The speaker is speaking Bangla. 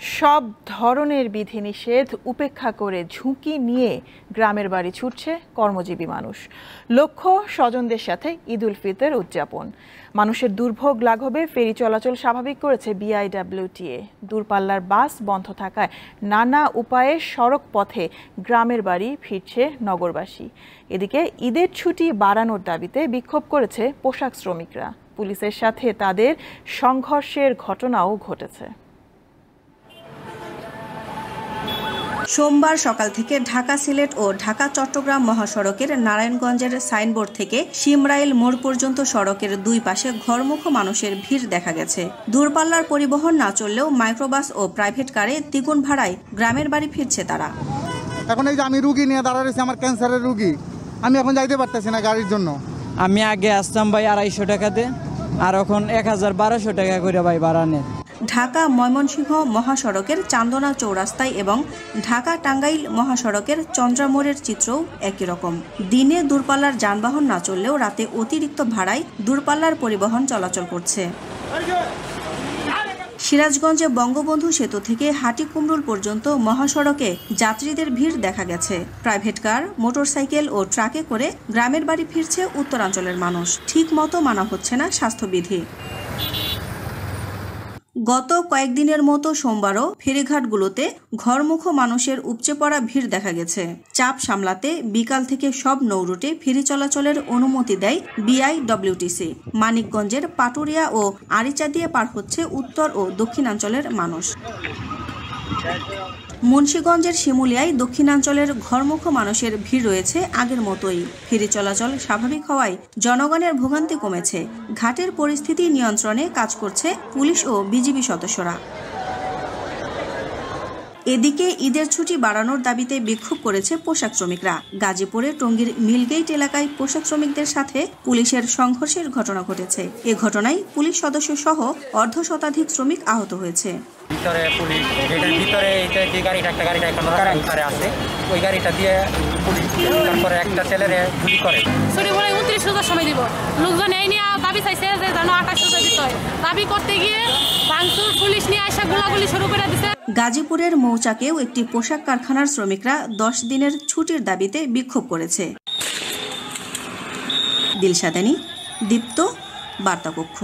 সব ধরনের বিধিনিষেধ উপেক্ষা করে ঝুঁকি নিয়ে গ্রামের বাড়ি ছুটছে কর্মজীবী মানুষ। লক্ষ্য, স্বজনদের সাথে ঈদ উল ফিতর উদযাপন। মানুষের দুর্ভোগ লাঘবে, ফেরি চলাচল স্বাভাবিক করেছে বিআইডব্লিউটিএ। দূরপাল্লার বাস বন্ধ থাকায় নানা উপায়ে সড়ক পথে গ্রামের বাড়ি ফিরছে নগরবাসী। এদিকে ঈদের ছুটি বাড়ানোর দাবিতে বিক্ষোভ করেছে পোশাক শ্রমিকরা। পুলিশের সাথে তাদের সংঘর্ষের ঘটনাও ঘটেছে। সোমবার সকাল থেকে ঢাকা সিলেট ও ঢাকা চট্টগ্রাম মহাসড়কের নারায়ণগঞ্জের সাইনবোর্ড থেকে সিমরাইল মোড় পর্যন্ত সড়কের দুই পাশে ঘরমুখ মানুষের ভিড় দেখা গেছে। দূরপাল্লার পরিবহন না চললেও মাইক্রোবাস ও প্রাইভেট কারে দ্বিগুণ ভাড়ায় গ্রামের বাড়ি ফিরছে তারা। এখন এই যে আমি রুগী নিয়ে দাঁড়া রয়েছি আমার ক্যান্সারের রুগী আমি এখন যাইতে পারতেছি না গাড়ির জন্য। আমি আগে আসতাম ভাই আড়াইশো টাকাতে আর এখন এক হাজার বারোশো টাকা করে ভাই ভাড়া নেয়। ঢাকা ময়মনসিংহ মহাসড়কের চান্দনা চৌরাস্তায় এবং ঢাকা টাঙ্গাইল মহাসড়কের চন্দ্রামোড়ের চিত্রও একই রকম। দিনে দূরপাল্লার যানবাহন না চললেও রাতে অতিরিক্ত ভাড়ায় দূরপাল্লার পরিবহন চলাচল করছে। সিরাজগঞ্জে বঙ্গবন্ধু সেতু থেকে হাটিকুমরুল পর্যন্ত মহাসড়কে যাত্রীদের ভিড় দেখা গেছে। প্রাইভেট কার, মোটরসাইকেল ও ট্রাকে করে গ্রামের বাড়ি ফিরছে উত্তরাঞ্চলের মানুষ। ঠিক মতো মানা হচ্ছে না স্বাস্থ্যবিধি। গত কয়েকদিনের মতো সোমবারও ফেরিঘাটগুলোতে ঘরমুখ মানুষের উপচে পড়া ভিড় দেখা গেছে। চাপ সামলাতে বিকাল থেকে সব নৌরুটে ফেরি চলাচলের অনুমতি দেয় বিআইডব্লিউটিসি। মানিকগঞ্জের পাটুরিয়া ও আরিচা দিয়ে পার হচ্ছে উত্তর ও দক্ষিণাঞ্চলের মানুষ। মুন্সীগঞ্জের শিমুলিয়ায় দক্ষিণাঞ্চলের ঘরমুখ মানুষের ভিড় রয়েছে আগের মতোই। ফেরি চলাচল স্বাভাবিক হওয়ায় জনগণের ভোগান্তি কমেছে। ঘাটের পরিস্থিতি নিয়ন্ত্রণে কাজ করছে পুলিশ ও বিজিবি সদস্যরা। এদিকে ঈদের ছুটি বাড়ানোর দাবিতে বিক্ষোভ করেছে পোশাক শ্রমিকরা। গাজীপুরে টঙ্গীর মিলগেইট এলাকায় পোশাক শ্রমিকদের সাথে পুলিশের সংঘর্ষের ঘটনা ঘটেছে। এ ঘটনায় পুলিশ সদস্য সহ অর্ধ শতাধিক শ্রমিক আহত হয়েছে। ভিতরে পুলিশ এটার ভিতরে এটা যে গাড়িটা একটা গাড়িটা এখন ভিতরে আছে। ওই গাড়িটা দিয়ে পুলিশ তারপরে একটা ছেলেরে গুলি করে। ছুটি বলে উনত্রিশ হাজার সময় দিব। লোকজন এই নিয়ে দাবি চাইছে যে যেন আকাশ হাজার দিতে হয়। দাবি করতে গিয়ে ভাঙচুর পুলিশ নিয়ে আসা গাজীপুরের মৌচাকেও একটি পোশাক কারখানার শ্রমিকরা দশ দিনের ছুটির দাবিতে বিক্ষোভ করেছে। দিলশাদানি, দীপ্ত, বার্তাকক্ষ।